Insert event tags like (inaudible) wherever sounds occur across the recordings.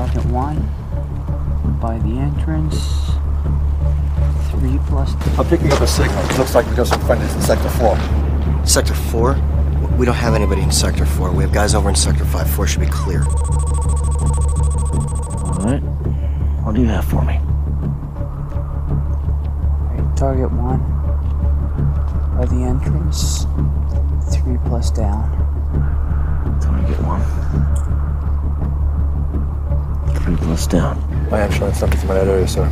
Target 1 by the entrance. 3 plus. Two. I'm picking up a signal. It looks like we got some friendlies in Sector 4. Sector 4? We don't have anybody in Sector 4. We have guys over in Sector 5. 4 should be clear. Alright. I'll do that for me. Target 1 by the entrance. 3 plus down. Target 1 been closed down. I am showing something from that area, sir.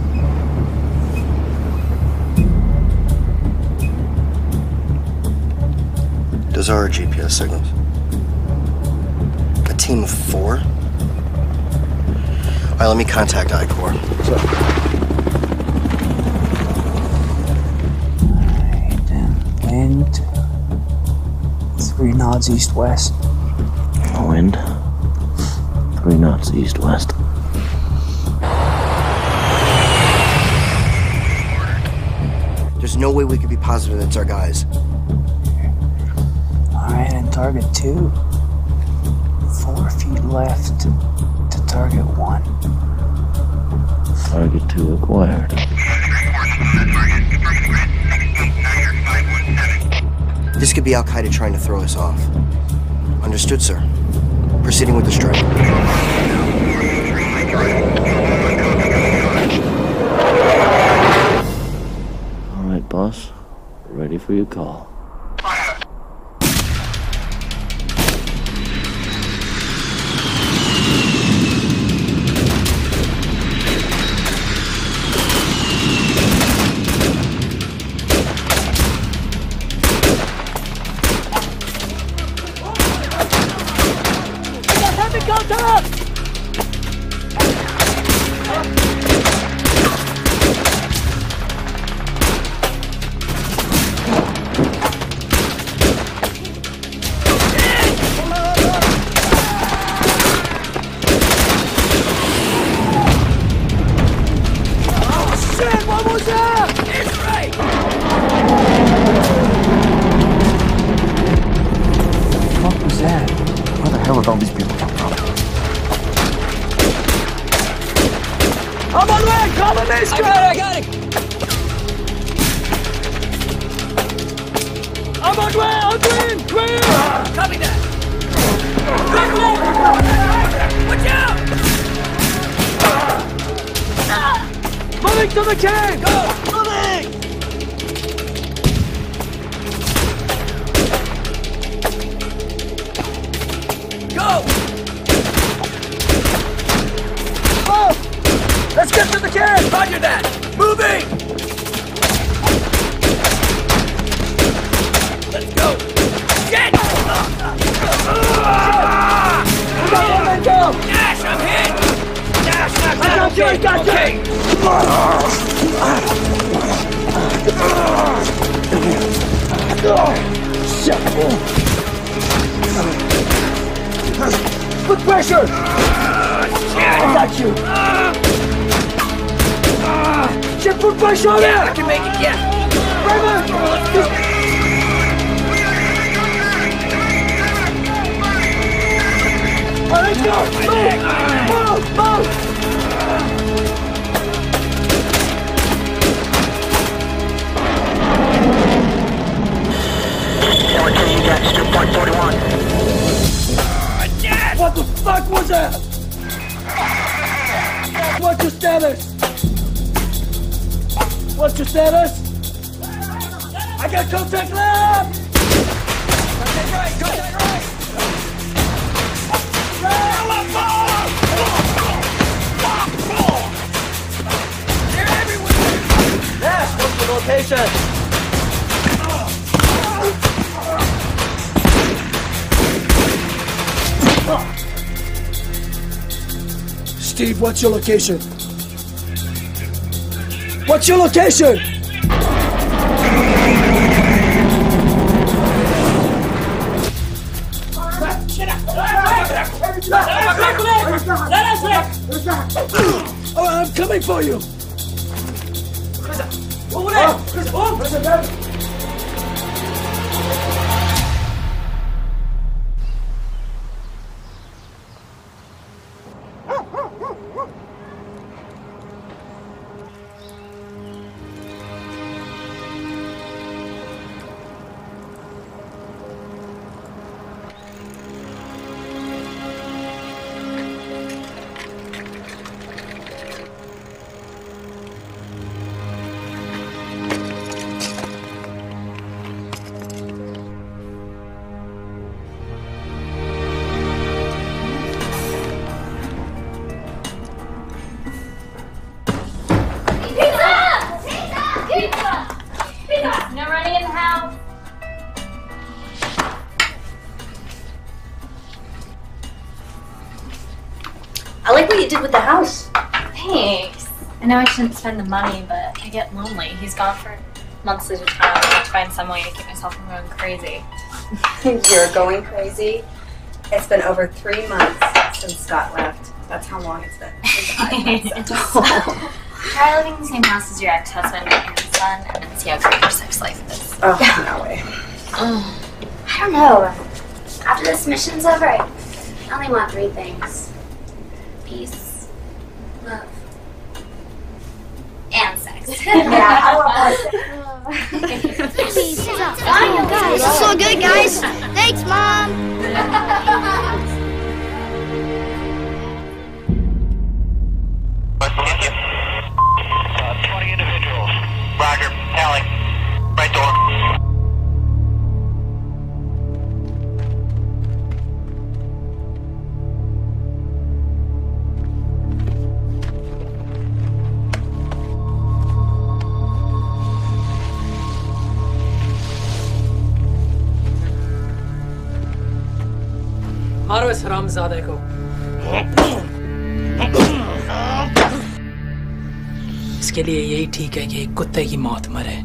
Does our GPS signals? A team of four? All right, let me contact ICOR. Sir. Wind. Three knots east west. Wind. Three knots east west. There's no way we could be positive it's our guys. Alright, and target two. Four feet left to target one. Target two acquired. This could be Al Qaeda trying to throw us off. Understood, sir. Proceeding with the strike. Boss. Ready for your call. What was that? Where the hell did all these people come from? I'm on way! Cover me, I got it, I got it! I'm on way! I'm green! Green! Copy that! Watch out! Moving to the can! Go! Go! Oh! Let's get to the can! Roger that! Moving! Let's go! Get! Got momentum! Dash, I'm hit! Dash, knock I got you, I got you! Put pressure! I got you! Shit, put pressure on yeah, I can make it, yeah! Raymond! Just... All right, let's go! Move! Move! What the fuck was that? What's your status? What's your status? I got contact left! Contact right, contact right! They're everywhere! Yes, what's the location? Steve, what's your location? What's your location? Oh, I'm coming for you! Know I shouldn't spend the money, but I get lonely. He's gone for months at a time. I have to find some way to keep myself from going crazy. (laughs) You're going crazy. It's been over three months since Scott left. That's how long it's been. (laughs) (laughs) Try living in the same house as your ex-husband and son, and then see how great your sex life is. oh, no way. (sighs) I don't know. After this mission's over, I only want three things peace, love, and sex. Yeah, I want more This so good, guys. Thanks, Mom. हरामजादे को इसके लिए यही ठीक है कि एक कुत्ते की मौत मरे।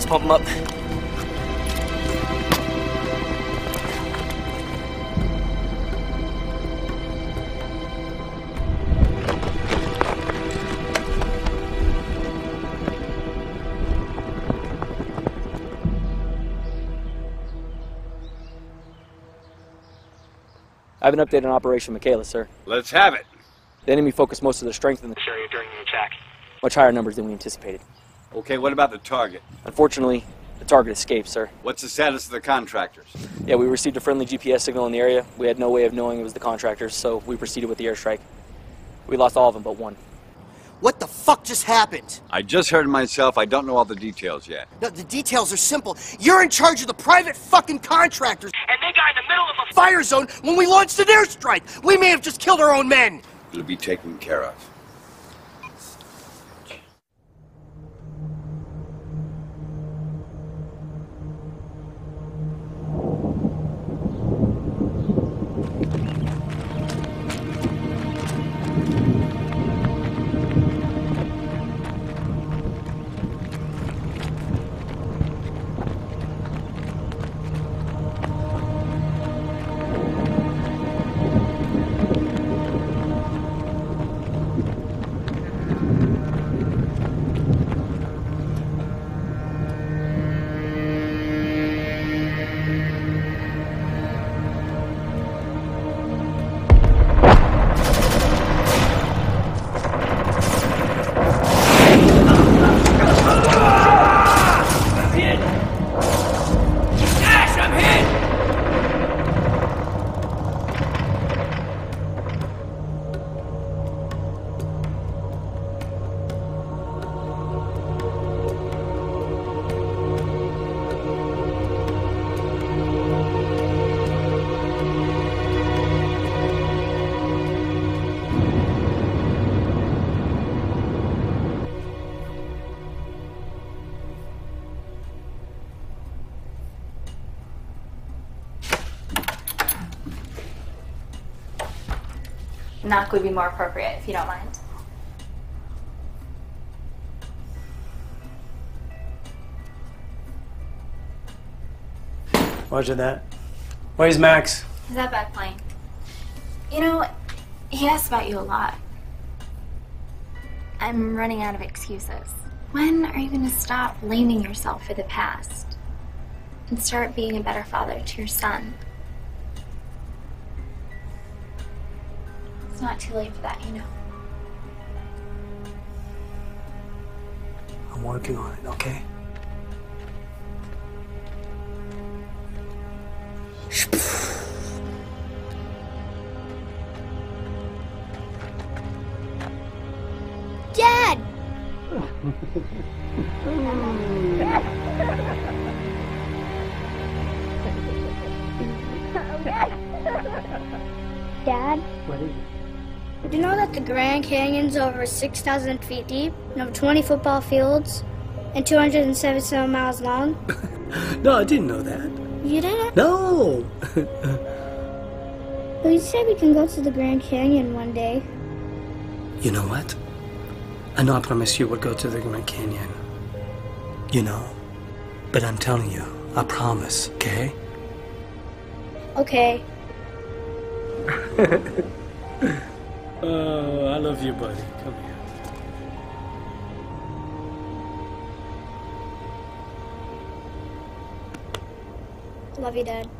Let's pump them up. I have an update on Operation Michaela, sir. Let's have it. The enemy focused most of their strength in the area during the attack. much higher numbers than we anticipated. Okay, what about the target? Unfortunately, the target escaped, sir. What's the status of the contractors? Yeah, we received a friendly GPS signal in the area. We had no way of knowing it was the contractors, so we proceeded with the airstrike. We lost all of them but one. What the fuck just happened? I just heard myself. I don't know all the details yet. No, the details are simple. You're in charge of the private fucking contractors, and they got in the middle of a fire zone when we launched an airstrike. We may have just killed our own men. It'll be taken care of. Knock would be more appropriate if you don't mind. Roger that. Where's Max? Is that back playing? You know, he asks about you a lot. I'm running out of excuses. When are you going to stop blaming yourself for the past and start being a better father to your son? It's not too late for that, you know. I'm working on it, okay? Grand over 6,000 feet deep and over 20 football fields and 277 miles long? (laughs) No, I didn't know that. You didn't? No! (laughs) But you said we can go to the Grand Canyon one day. You know what? I know I promised you would go to the Grand Canyon. You know. But I'm telling you, I promise, okay? Okay. Oh, (laughs) uh, I love you, buddy. Come here. Love you, Dad.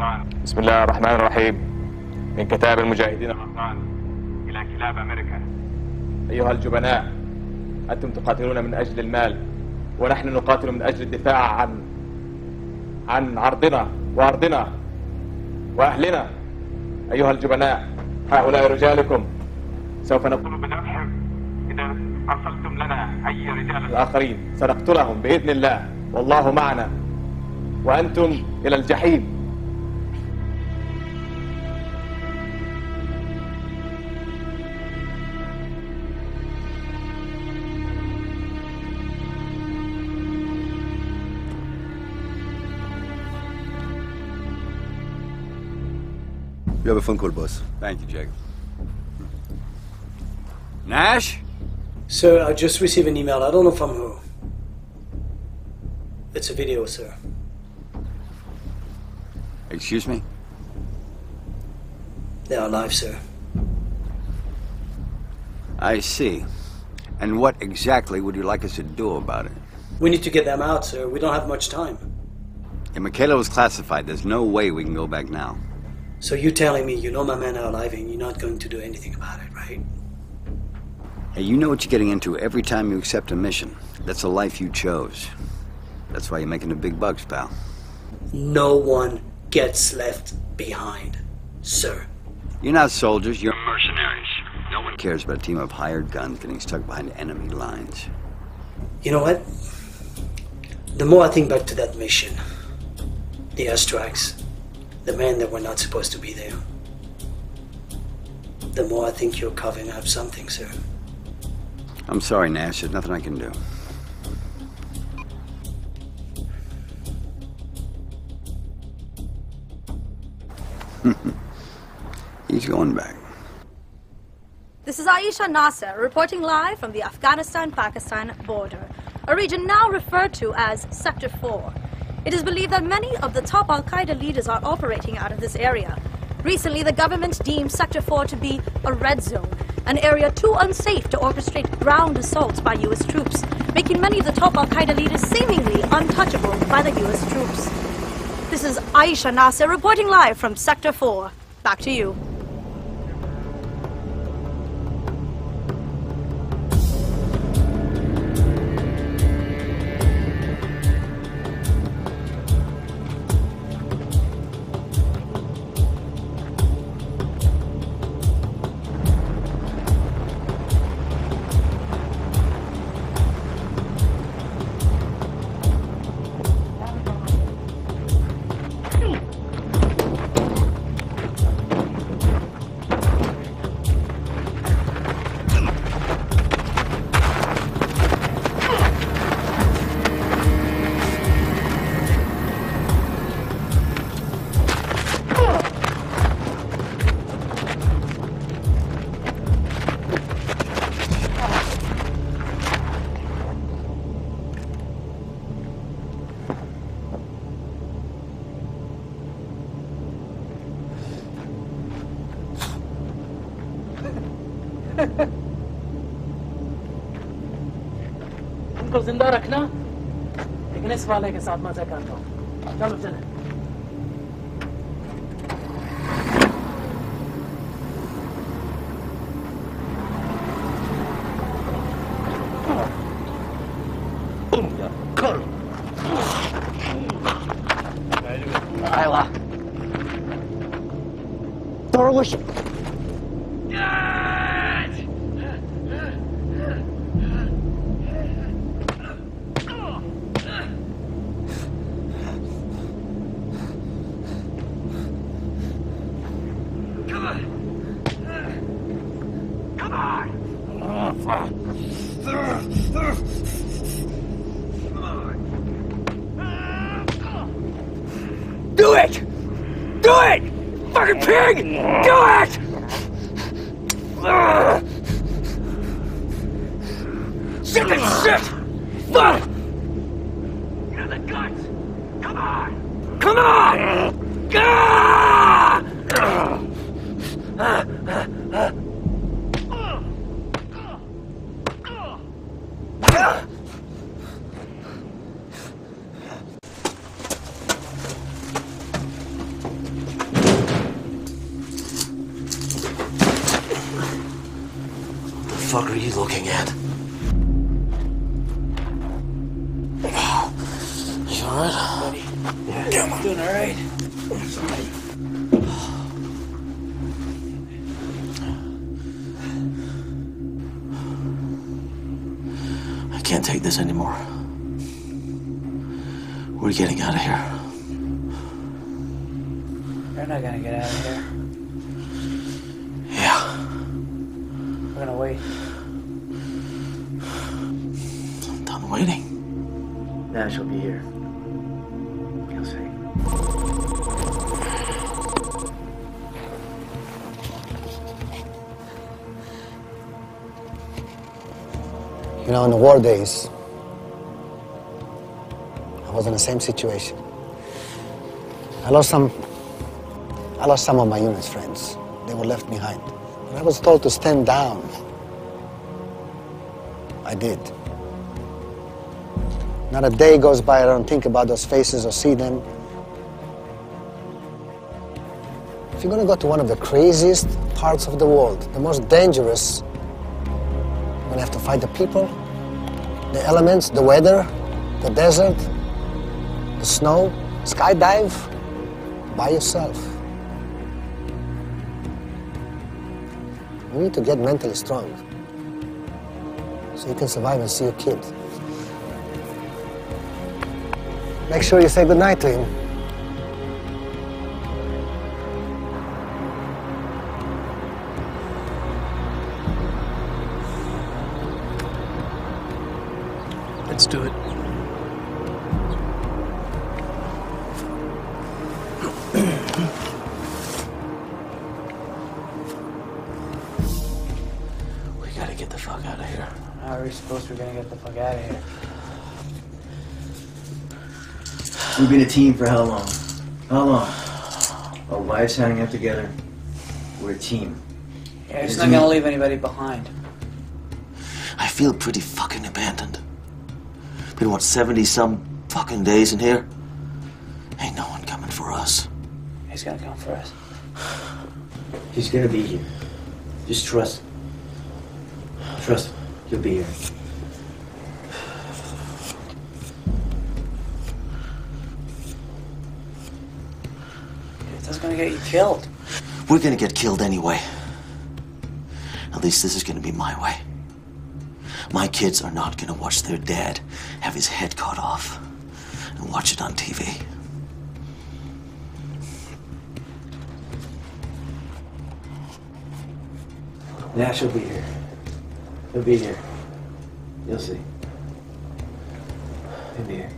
بسم الله الرحمن الرحيم. من كتاب المجاهدين الأفغان إلى كلاب أمريكا. أيها الجبناء أنتم تقاتلون من أجل المال ونحن نقاتل من أجل الدفاع عن عن عرضنا وأرضنا وأهلنا. أيها الجبناء هؤلاء رجالكم سوف نقول بالأبحر إذا أرسلتم لنا أي رجال؟ الآخرين سنقتلهم بإذن الله والله معنا. وأنتم إلى الجحيم. Have a phone call, boss. Thank you, Jacob. Nash? Sir, I just received an email. I don't know from who. It's a video, sir. Excuse me? They are alive, sir. I see. And what exactly would you like us to do about it? We need to get them out, sir. We don't have much time. If Michaela was classified, there's no way we can go back now. So you're telling me you know my men are alive and you're not going to do anything about it, right? Hey, you know what you're getting into every time you accept a mission. That's the life you chose. That's why you're making the big bucks, pal. No one gets left behind, sir. You're not soldiers, you're mercenaries. No one cares about a team of hired guns getting stuck behind enemy lines. You know what? The more I think back to that mission, the airstrikes, the men that were not supposed to be there, the more I think you're covering up something, sir. I'm sorry, Nash. There's nothing I can do. (laughs) He's going back. This is Aisha Nasser reporting live from the Afghanistan Pakistan border, a region now referred to as Sector 4. It is believed that many of the top Al Qaeda leaders are operating out of this area. Recently, the government deemed Sector 4 to be a red zone, an area too unsafe to orchestrate ground assaults by U.S. troops, making many of the top Al Qaeda leaders seemingly untouchable by the U.S. troops. This is Aisha Nasser reporting live from Sector 4. Back to you. ज़िंदा रखना लेकिन इस वाले के साथ मज़ा करता हूँ। चलो चले। Fuck are you looking at? You alright? Buddy. Yeah. Come on. Doing alright? I can't take this anymore. We're getting out of here. You're not gonna get out of here. Nash will be here. You'll see. You know, in the war days, I was in the same situation. I lost some. I lost some of my unit's friends. They were left behind. When I was told to stand down, I did. Not a day goes by I don't think about those faces or see them. If you're gonna go to one of the craziest parts of the world, the most dangerous, you're gonna have to fight the people, the elements, the weather, the desert, the snow, skydive by yourself. You need to get mentally strong so you can survive and see your kid. Make sure you say goodnight to him. Been a team for how long? How long? Our wives hanging out together. We're a team. Yeah, it's Isn't gonna leave anybody behind. I feel pretty fucking abandoned. Been what, 70 some fucking days in here? Ain't no one coming for us. He's gonna come for us. He's gonna be here. Just trust. Trust him. He'll be here. Get you killed. We're gonna get killed anyway. At least this is gonna be my way. My kids are not gonna watch their dad have his head cut off and watch it on TV. Nash will be here. He'll be here. You'll see. He'll be here.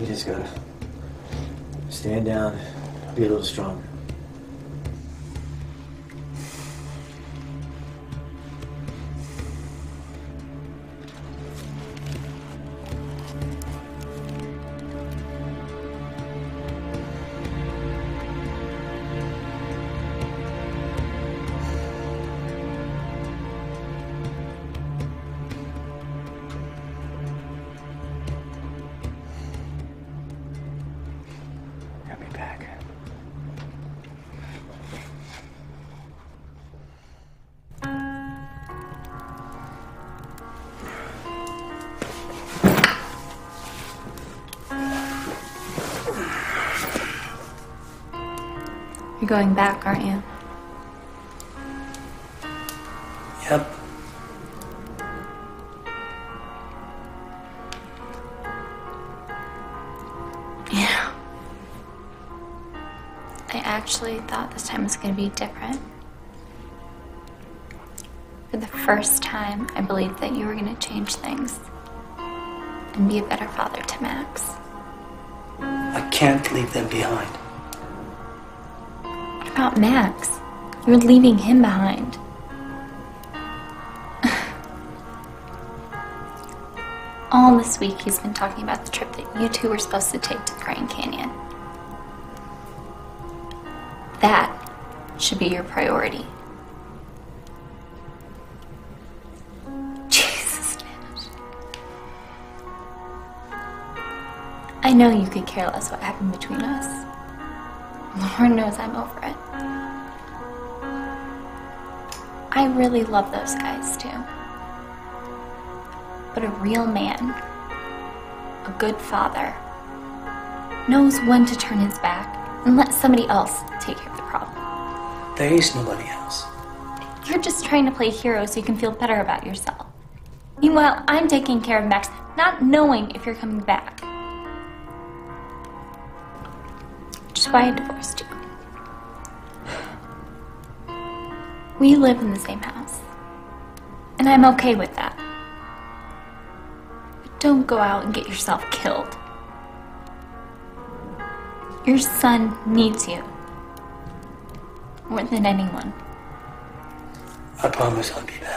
You just gotta stand down, be a little stronger. Going back, aren't you? Yep. Yeah. I actually thought this time was going to be different. For the first time, I believed that you were going to change things and be a better father to Max. I can't leave them behind. About Max? You're leaving him behind. (laughs) All this week, he's been talking about the trip that you two were supposed to take to the Grand Canyon. That should be your priority. (laughs) Jesus. I know you could care less what happened between us. Lord knows I'm over it. I really love those guys too. But a real man, a good father, knows when to turn his back and let somebody else take care of the problem. There is nobody else. You're just trying to play hero so you can feel better about yourself. Meanwhile, I'm taking care of Max, not knowing if you're coming back. Why I divorced you. We live in the same house. And I'm okay with that. But don't go out and get yourself killed. Your son needs you. More than anyone. I promise I'll be back.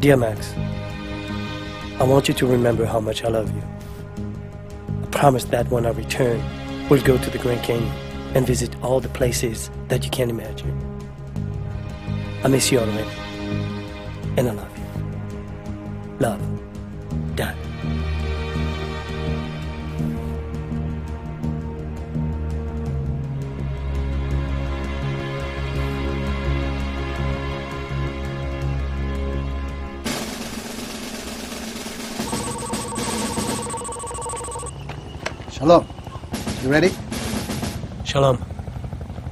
Dear Max, I want you to remember how much I love you. I promise that when I return, we'll go to the Grand Canyon and visit all the places that you can imagine. I miss you already, and I love you.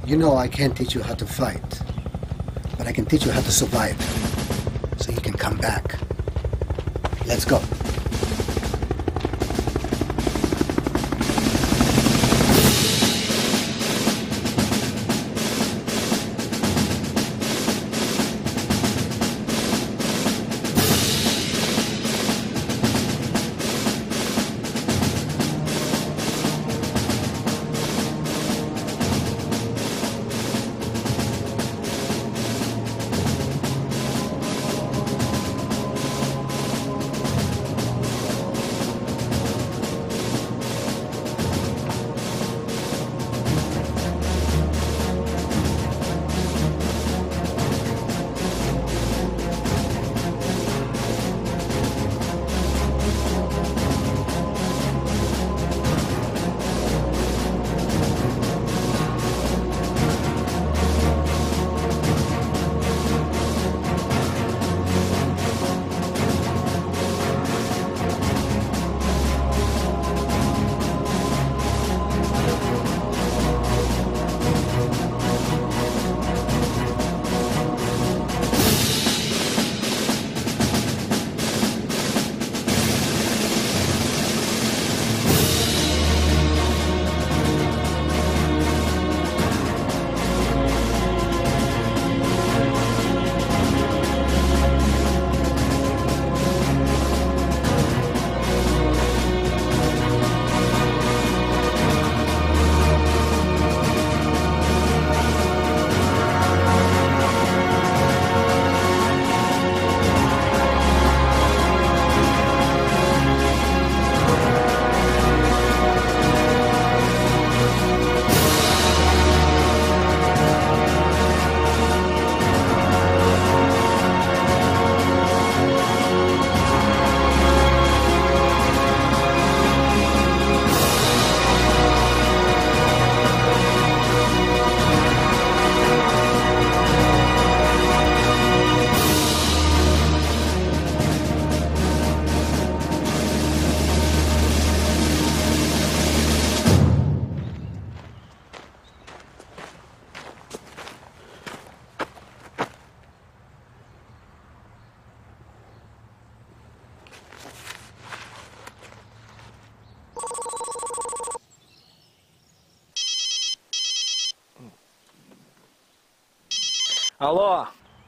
You know I can't teach you how to fight, but I can teach you how to survive so you can come back. Let's go.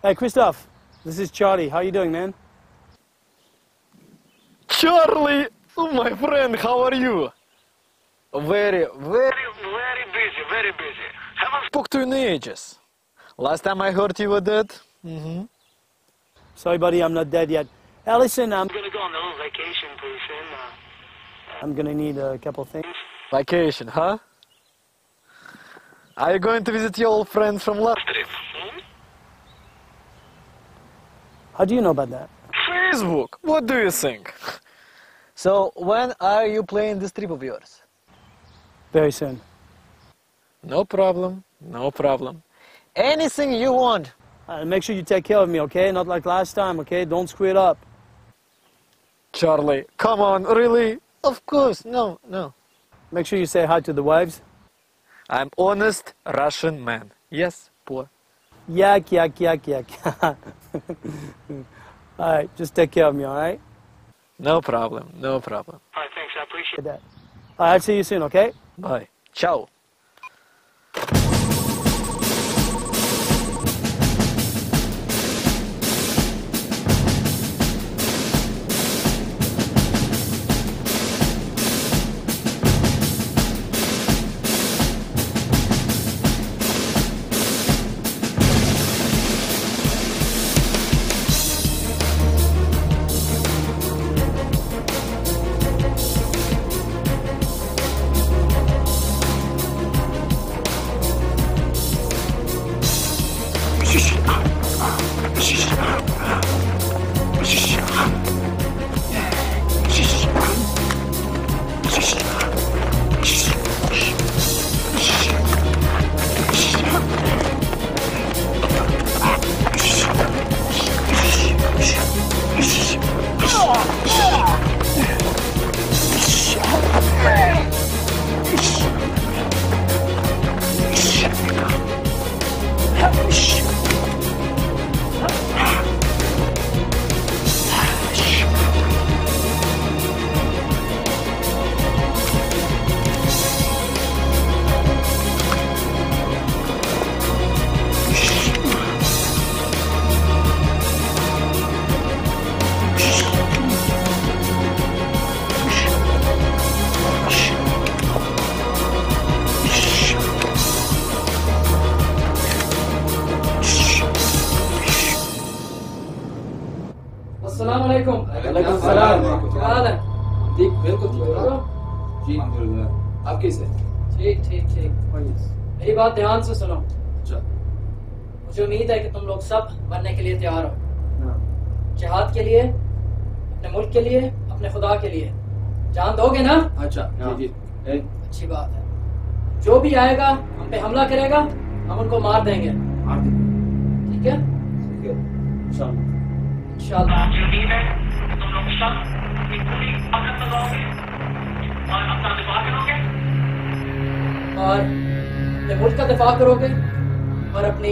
Hey, Christoph. This is Charlie. How you doing, man? Charlie, oh, my friend, how are you? Very, very, very busy, very busy. Haven't spoke to you in ages. Last time I heard you were dead. Mm-hmm. Sorry, buddy, I'm not dead yet. Listen, I'm gonna go on a little vacation pretty soon. I'm gonna need a couple things. Vacation, huh? Are you going to visit your old friends from last trip? How do you know about that? Facebook. What do you think? So, when are you playing this trip of yours? Very soon. No problem. No problem. Anything you want. Uh, make sure you take care of me, okay? Not like last time, okay? Don't screw it up. Charlie, come on, really? Of course, no, no. Make sure you say hi to the wives. I'm honest Russian man. Yes, poor. Yak, yak, yak, yak. all right, just take care of me, all right? No problem, no problem. All right, thanks. I appreciate that. All right, I'll see you soon, okay? Bye. Ciao. दोगे ना? अच्छा जी जी अच्छी बात है। जो भी आएगा हम पे हमला करेगा हम उनको मार देंगे। ठीक है? इंशाल्लाह। और अपने मुल्क का दिफा करोगे और अपनी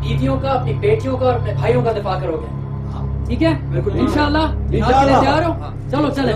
बीवियों का अपनी बेटियों का और अपने भाइयों का दिफा करोगे। ठीक है? बिल्कुल। इंशाल्लाह। इंशाल्लाह। तैयार हो? चलो चले।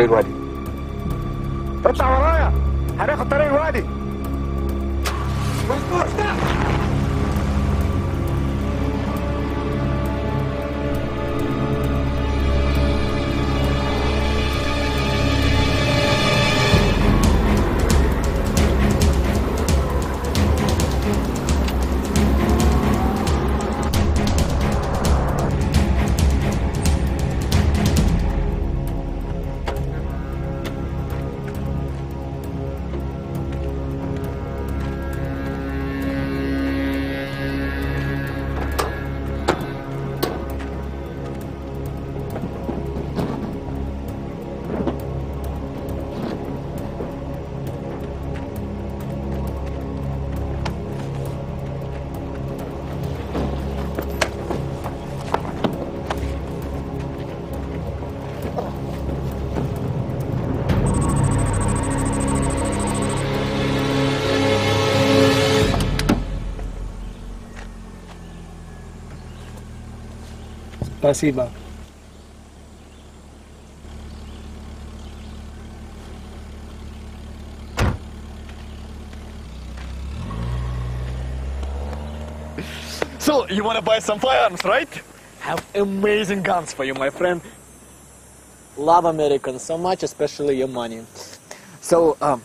Party Ready. Спасибо. So, you wanna buy some firearms, right? Have amazing guns for you, my friend. Love Americans so much, especially your money. So, um,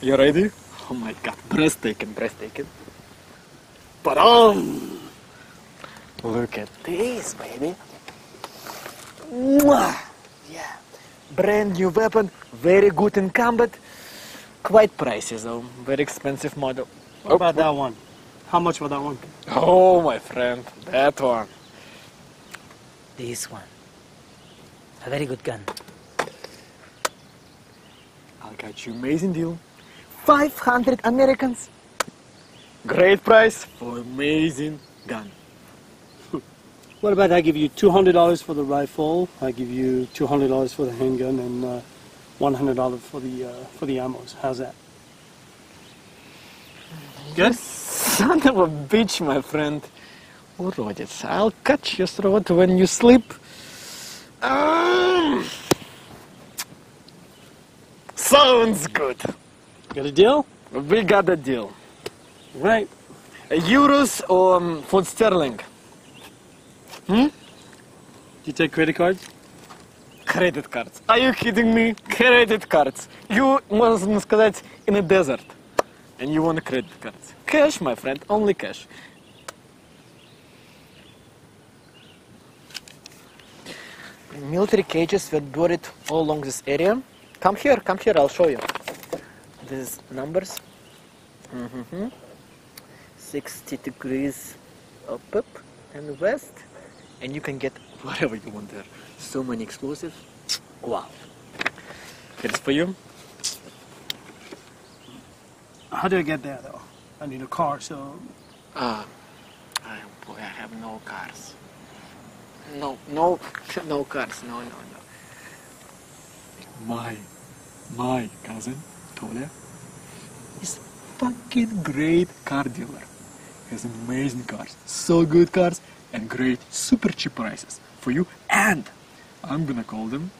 you ready? Oh my god, breathtaking, breathtaking. But um, look at this, baby. Mwah! Yeah, brand new weapon, very good in combat. Quite pricey though, very expensive model. What oh. about that one? How much for that one? Oh, my friend, that one. This one. A very good gun. I'll get you amazing deal. 500 Americans. Great price for amazing gun. What about I give you $200 for the rifle, I give you $200 for the handgun, and uh, $100 for the uh, for the ammos. How's that? Good? Son of a bitch, my friend. Уродец. I'll cut your throat when you sleep. Um, sounds good. Got a deal? We got a deal. Right. Euros or um, foot sterling? Hmm? You take credit cards? Credit cards. Are you kidding me? Credit cards. You, можно сказать, in a desert. And you want credit cards. Cash, my friend, only cash. Military cages were buried all along this area. Come here, come here, I'll show you. These numbers. hmm 60 degrees up, up and west. And you can get (laughs) whatever you want there. So many explosives. Wow. Here's for you. How do I get there, though? I need a car, so. Uh, I, boy, I have no cars. No, no, (laughs) no cars. No, no, no. My, my cousin, Tolya, is fucking great car dealer. He has amazing cars, so good cars, and great, super cheap prices for you. And I'm gonna call them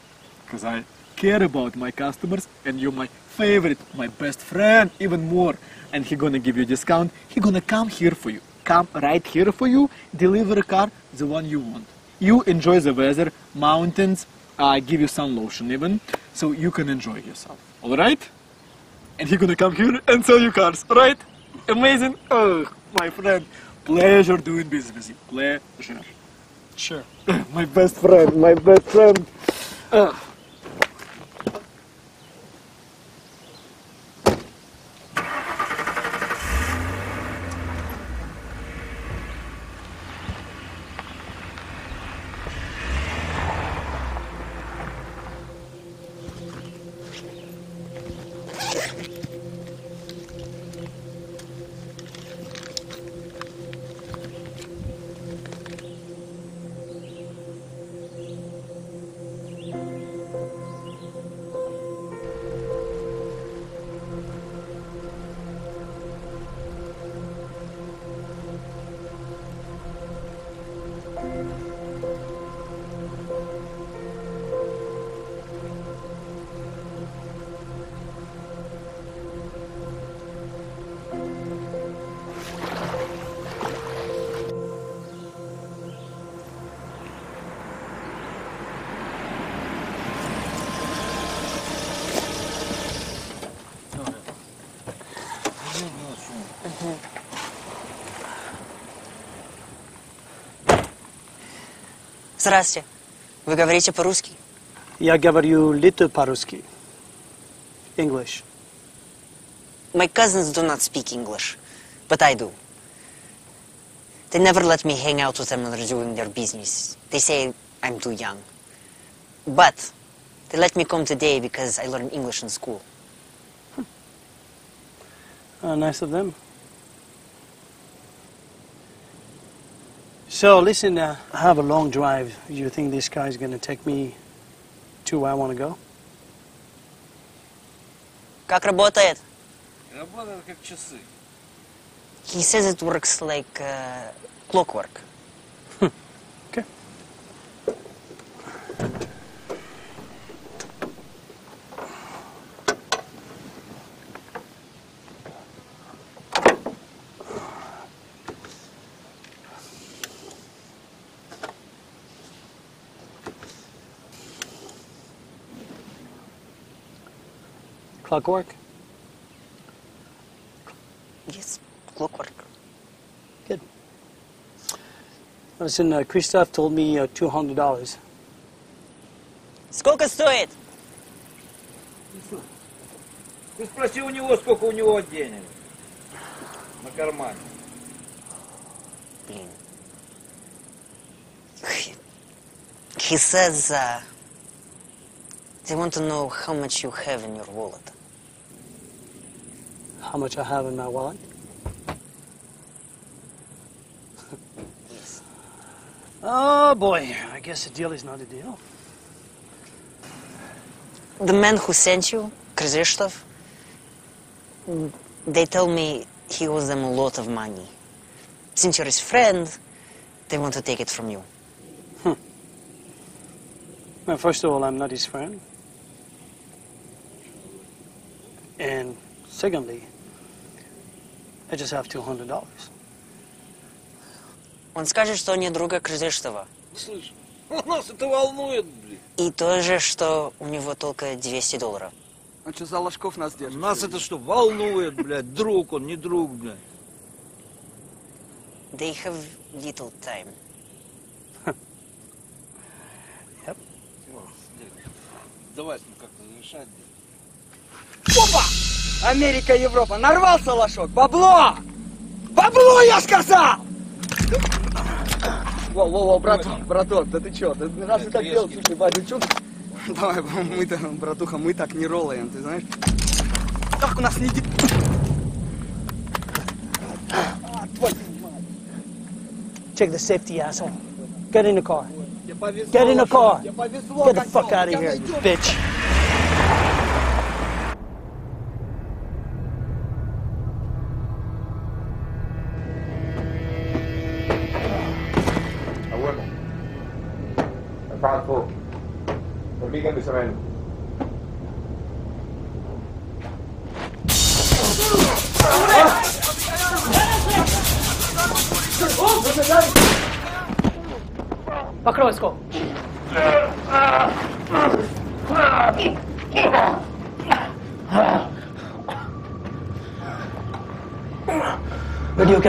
because I care about my customers, and you're my favorite, my best friend, even more. And he gonna give you a discount. He gonna come here for you. Come right here for you. Deliver a car, the one you want. You enjoy the weather, mountains. I give you sun lotion even, so you can enjoy yourself. All right? And he gonna come here and sell you cars, right? Amazing. Oh, my friend, pleasure doing business with you. Pleasure. Sure. (laughs) my best friend, my best friend. Uh. Здравствуйте. Вы говорите по-русски? Я говорю little по-русски. English. My cousins do not speak English, but I do. They never let me hang out with them when they're doing their business. They say I'm too young. But they let me come today because I learned English in school. Uh, nice of them. So, listen, uh, I have a long drive. You think this guy's going to take me to where I want to go? Как работает? Работает как часы. He says it works like uh, clockwork. okay. Clockwork? Yes, clockwork. Good. Listen, uh, Christoph told me uh, $200. Сколько стоит? Ты спроси у него, сколько у него денег. На кармане. Блин. He says uh, they want to know how much you have in your wallet. How much I have in my wallet? (laughs) Oh boy, I guess a deal is not a deal. The man who sent you, Krzysztof, they tell me he owes them a lot of money. Since you're his friend, they want to take it from you. Hmm. Well, first of all, I'm not his friend. And secondly, I just have $200. Он скажет, что не друга Крzysztofa. Слышь, нас это волнует, блин. И тоже, что у него только 200 долларов. А что за ложков нас держит? Нас это что, волнует, блядь? Друг он, не друг, блядь. They have little time. Давай ну как-то решать. Опа! Америка, Европа. Нарвался лошок. Бабло! Бабло, я сказал! Во, во, во, браток, браток, да ты чё? Ты раз ты так делал, слушай, Вадя, чё ты? Давай, мы-то, братуха, мы так не ролаем, ты знаешь? Как у нас не... де- Check the safety, asshole. Get in the car. Get in the car. Get the fuck out of here, you bitch.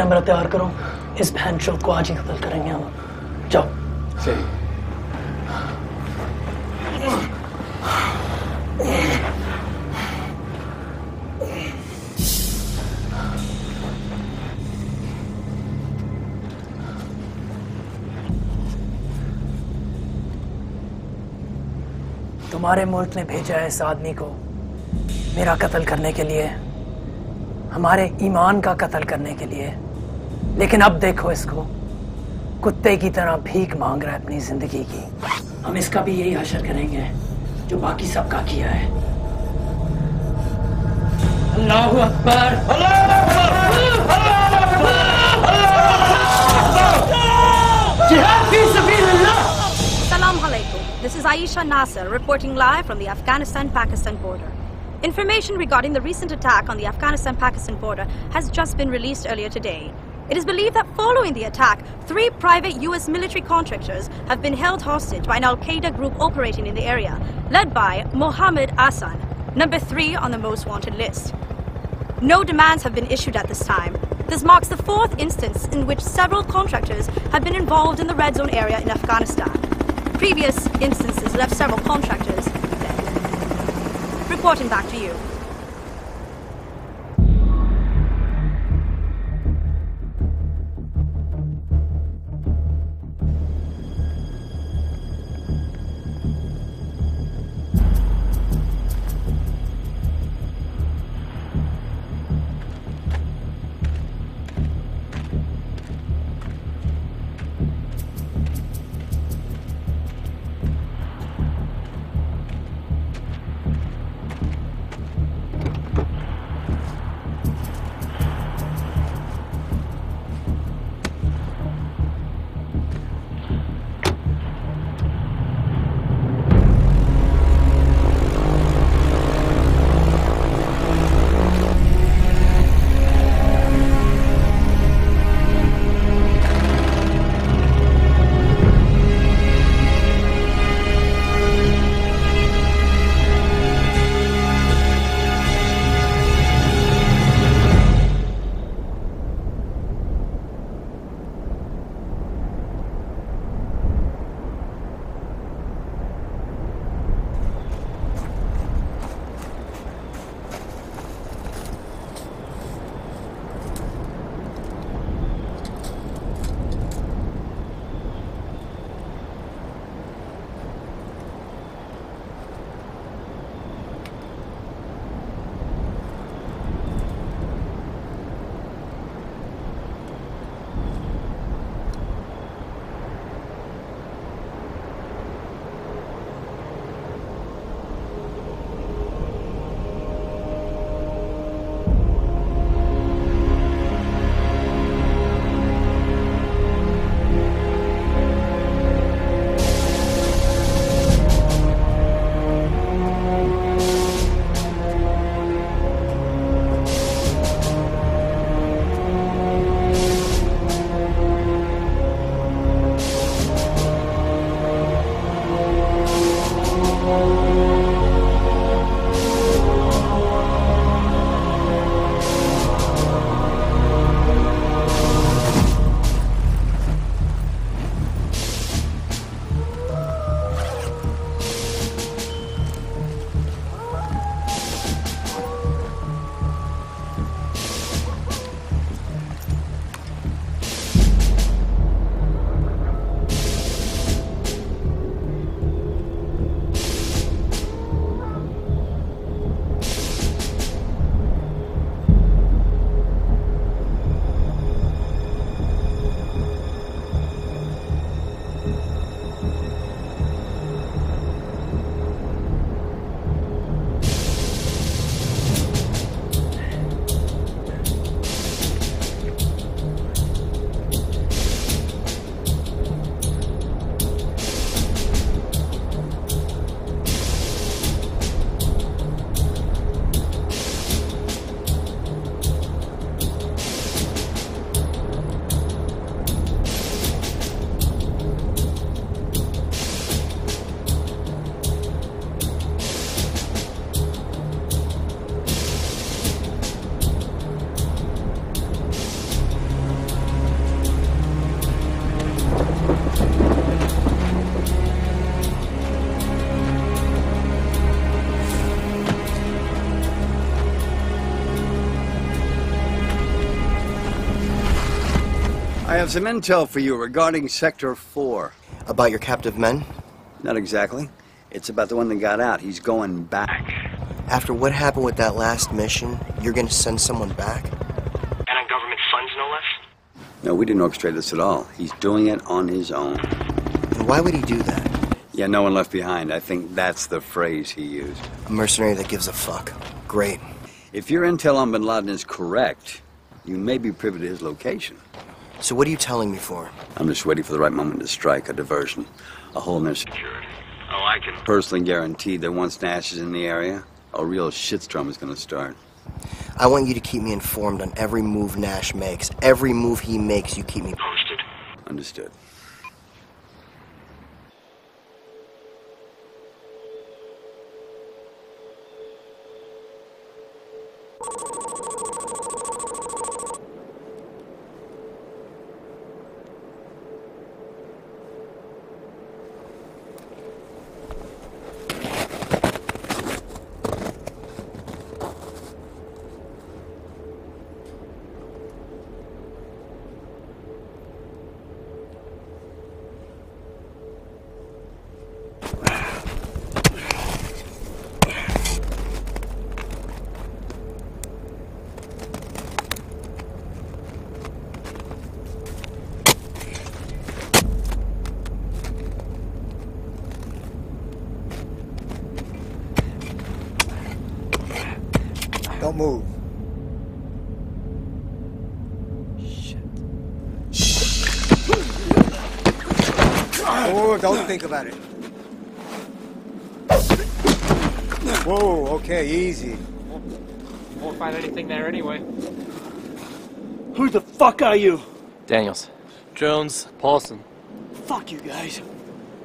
Camera तैयार करो इस बहन चौथ को आज ही कत्ल करेंगे हम। जाओ। सही। तुम्हारे मुल्क ने भेजा है इस आदमी को मेरा कत्ल करने के लिए हमारे ईमान का कत्ल करने के लिए। लेकिन अब देखो इसको कुत्ते की तरह भीख मांग रहा है अपनी ज़िंदगी की हम इसका भी यही हशर करेंगे जो बाकी सबका किया है अल्लाह Akbar. This is Aisha Nasser reporting live from the Afghanistan Pakistan border. Information regarding the recent attack on the Afghanistan Pakistan border has just been released earlier today. It is believed that following the attack, three private U.S. military contractors have been held hostage by an Al Qaeda group operating in the area, led by Mohammed Hassan, number three on the most wanted list. No demands have been issued at this time. This marks the fourth instance in which several contractors have been involved in the red zone area in Afghanistan. Previous instances left several contractors dead. Reporting back to you. Have some intel for you regarding Sector 4. About your captive men? Not exactly. It's about the one that got out. He's going back. After what happened with that last mission, you're gonna send someone back? And on government funds, no less? No, we didn't orchestrate this at all. He's doing it on his own. And why would he do that? Yeah, no one left behind. I think that's the phrase he used. A mercenary that gives a fuck. Great. If your intel on bin Laden is correct, you may be privy to his location. So what are you telling me for? I'm just waiting for the right moment to strike a diversion, a hole in their security. Oh, I can. Personally guarantee that once Nash is in the area, a real shitstorm is going to start. I want you to keep me informed on every move Nash makes. Every move he makes, you keep me posted. Understood. About it. Whoa, okay, easy. Won't find anything there anyway. Who the fuck are you? Daniels. Jones. Paulson. Fuck you guys.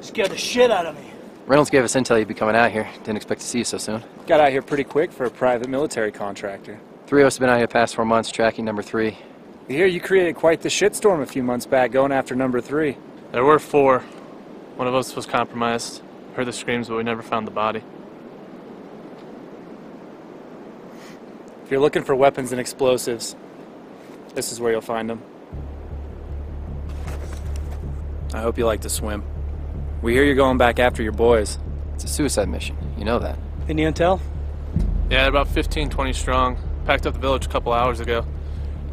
Scared the shit out of me. Reynolds gave us intel you'd be coming out here. Didn't expect to see you so soon. Got out here pretty quick for a private military contractor. Three of us have been out here the past four months, tracking number three. We hear you created quite the shitstorm a few months back going after number three. There were four. One of us was compromised. Heard the screams, but we never found the body. If you're looking for weapons and explosives, this is where you'll find them. I hope you like to swim. We hear you're going back after your boys. It's a suicide mission. You know that. Any intel? Yeah, about 15, 20 strong. Packed up the village a couple hours ago.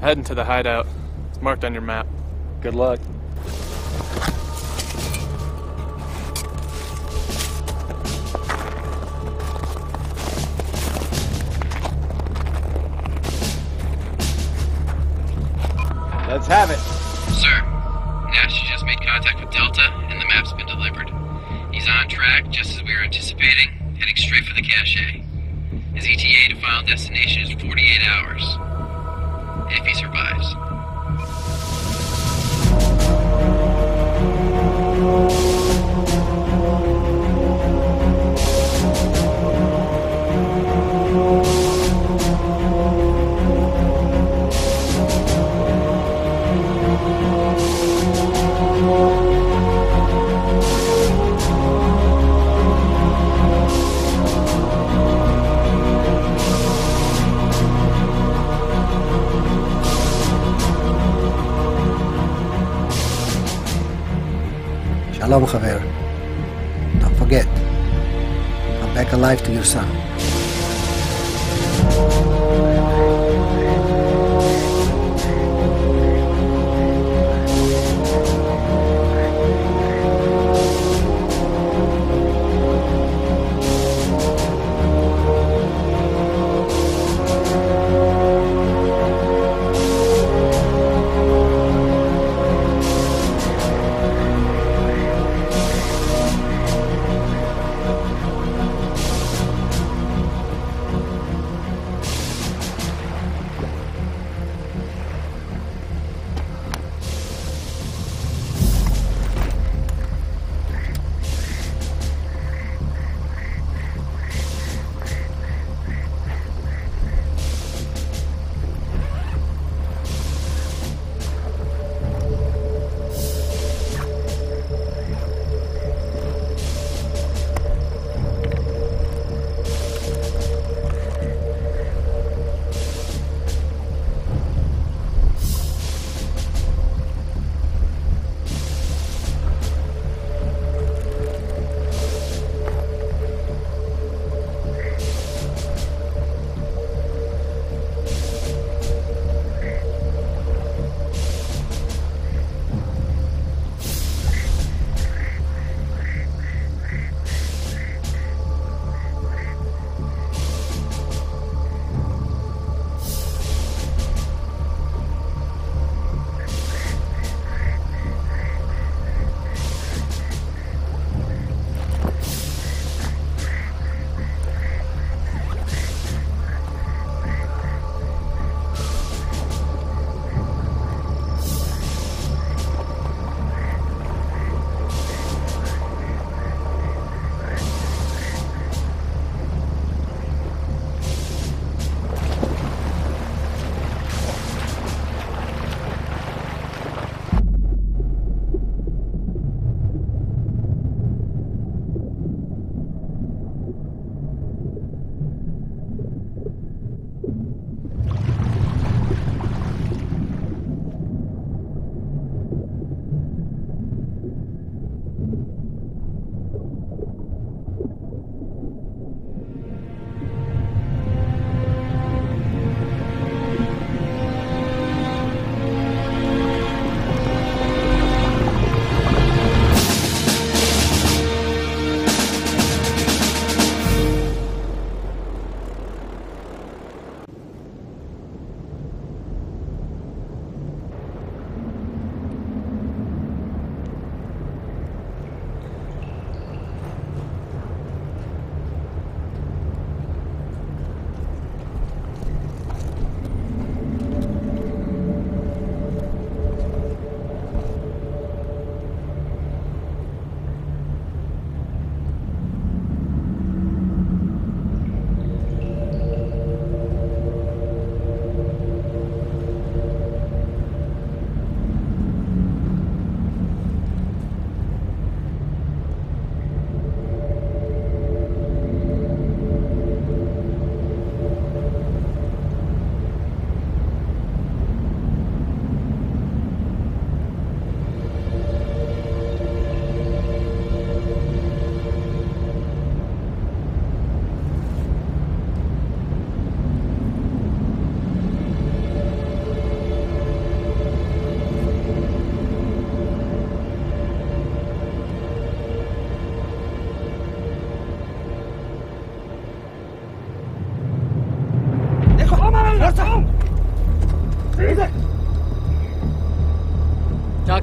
Heading to the hideout. It's marked on your map. Good luck.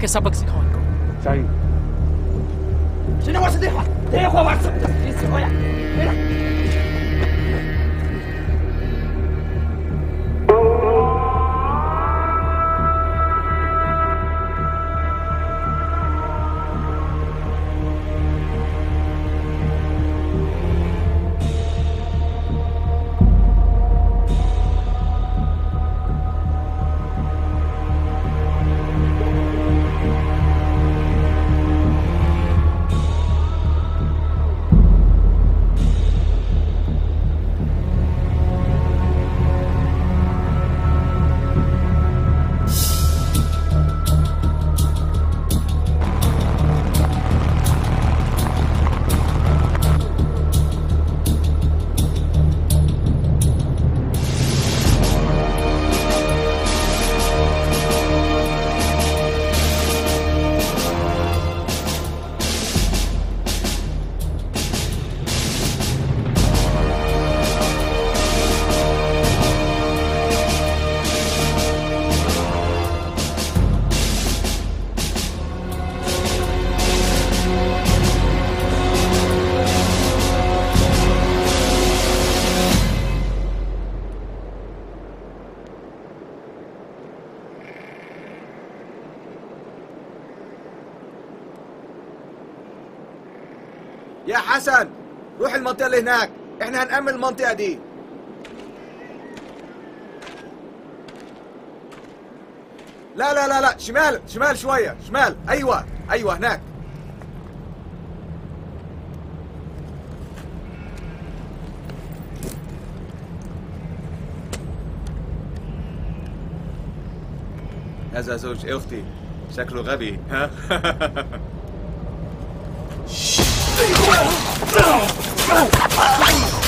Saya sabar, sih. Kalau enggak, اللي هناك. إحنا هنأمن المنطقة دي. لا لا لا لا. شمال شمال شوية. شمال. أيوه أيوه هناك. هذا زوج أختي؟ شكله غبي ها؟ (laughs) Yeah,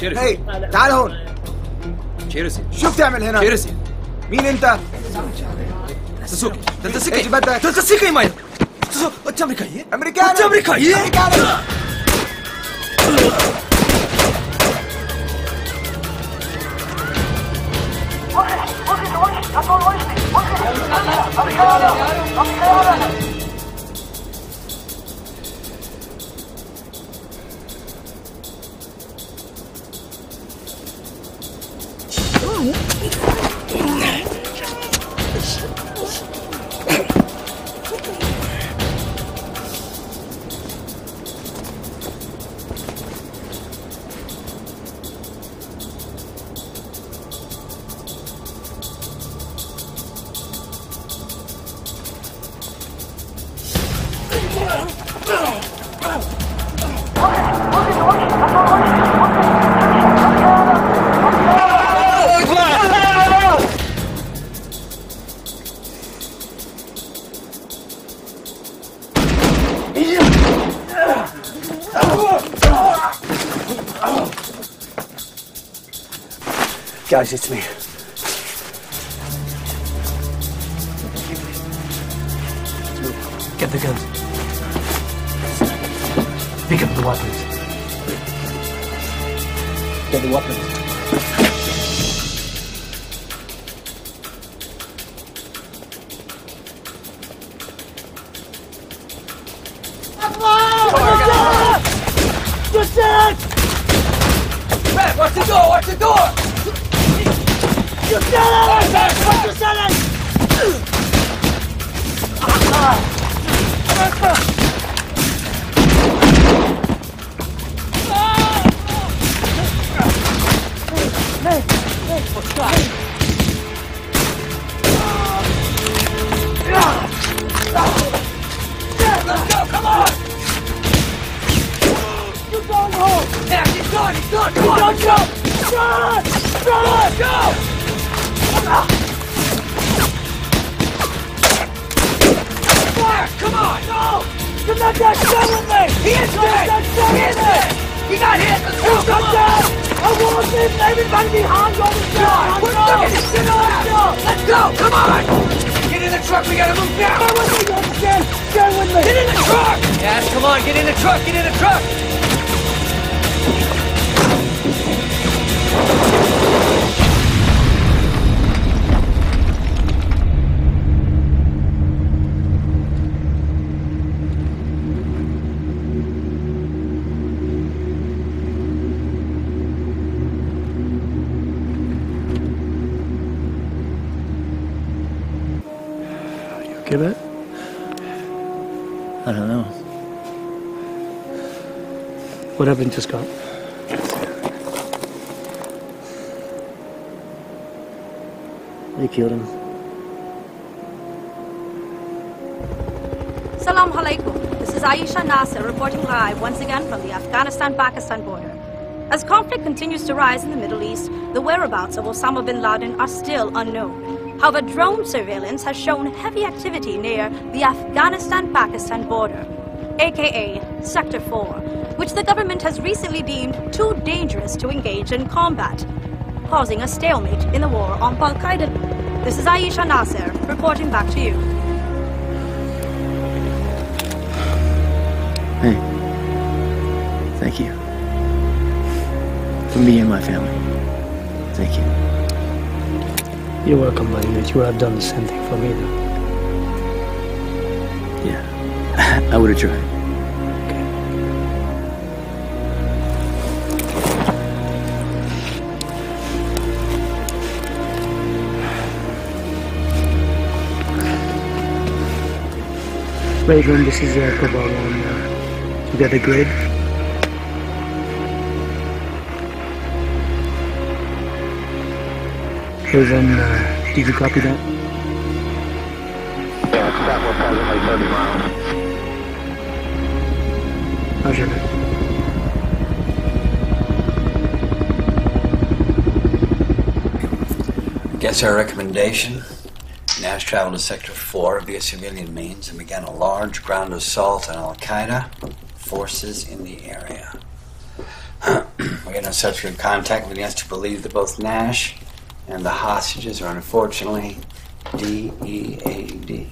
شرس تعال هون شيرسي شو بتعمل هنا؟ شيرسي مين انت؟ تسوكي تسوكي تسوكي مايا تسوكي انت امريكايي؟ امريكاني انت امريكايي؟ امريكاني it's me. Truck! Get in the truck! Happened to They killed him. Salam alaikum. This is Aisha Nasser reporting live once again from the Afghanistan-Pakistan border. As conflict continues to rise in the Middle East, the whereabouts of Osama bin Laden are still unknown. However, drone surveillance has shown heavy activity near the Afghanistan-Pakistan border, aka Sector 4, which the government has recently deemed too dangerous to engage in combat, causing a stalemate in the war on Al-Qaeda. This is Aisha Nasser reporting back to you. Hey. Thank you. For me and my family. Thank you. You're welcome, buddy, you would have done the same thing for me, though. Yeah. (laughs) I would have tried. Raven, this is uh, Cobalt on. Uh, you got the grid? Raven, uh, did you copy that? Yeah, it's about approximately 30 miles. Roger that. Guess our recommendation? Nash traveled to Sector 4 via civilian means and began a large ground assault on Al Qaeda forces in the area. we got no such good contact leading us to believe that both Nash and the hostages are unfortunately D A D.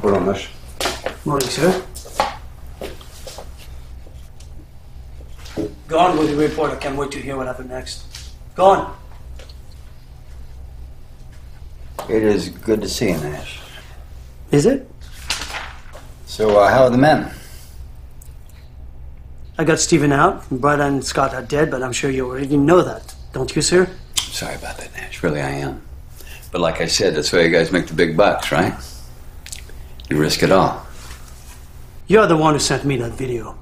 Hold on, miss. Morning, sir. Go on with the report. I can't wait to hear what happened next. Go on. It is good to see you, Nash. Is it? So, uh, how are the men? I got Stephen out. Brad and Scott are dead, but I'm sure you already know that, don't you, sir? Sorry about that, Nash. Really, I am. But like I said, that's why you guys make the big bucks, right? You risk it all. You're the one who sent me that video.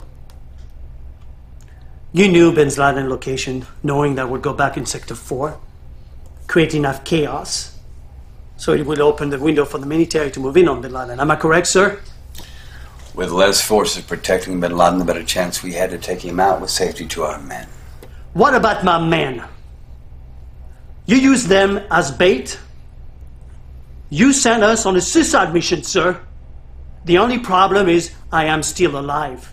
You knew Bin Laden location, knowing that we'd go back in Sector 4, create enough chaos, so it will open the window for the military to move in on Bin Laden. Am I correct, sir? With less forces protecting Bin Laden, the better chance we had to take him out with safety to our men. What about my men? You use them as bait? You sent us on a suicide mission, sir. The only problem is I am still alive.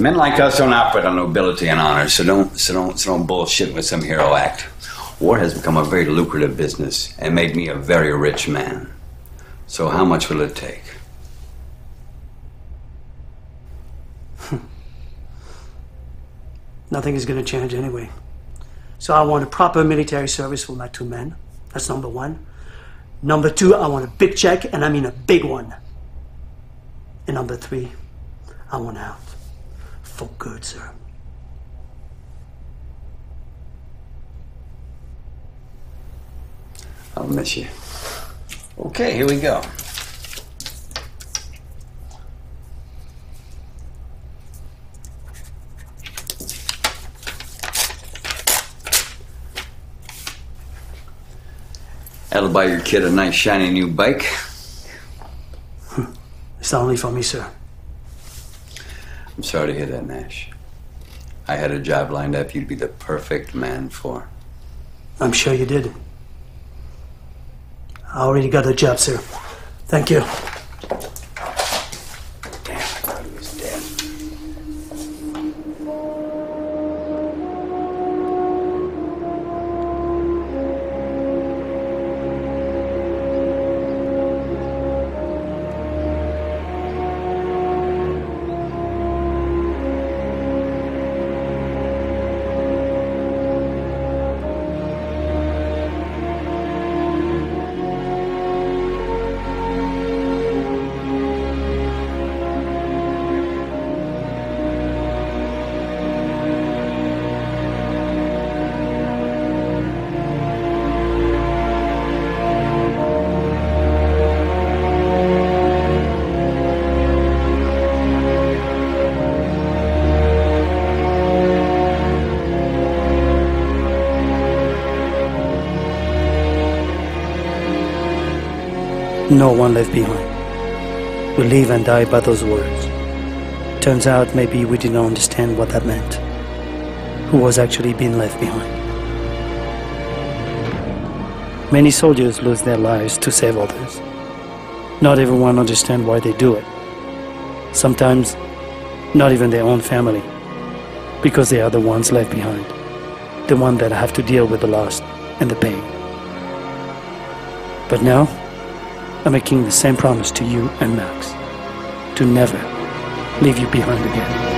Men like us don't operate on nobility and honor, so don't, so don't, so don't bullshit with some hero act. War has become a very lucrative business and made me a very rich man. So how much will it take? (laughs) Nothing is going to change anyway. So I want a proper military service for my two men. That's number one. Number two, I want a big check, and I mean a big one. And number three, I want out. For good, sir. I'll miss you. Okay, here we go. That'll buy your kid a nice shiny new bike. It's not only for me, sir. I'm sorry to hear that, Nash. I had a job lined up you'd be the perfect man for. I'm sure you did. I already got a job, sir. Thank you. No one left behind. We live and die by those words. Turns out maybe we didn't understand what that meant. Who was actually being left behind? Many soldiers lose their lives to save others. Not everyone understands why they do it. Sometimes, not even their own family, because they are the ones left behind, the ones that have to deal with the loss and the pain. But now, I'm making the same promise to you and Max to never leave you behind again.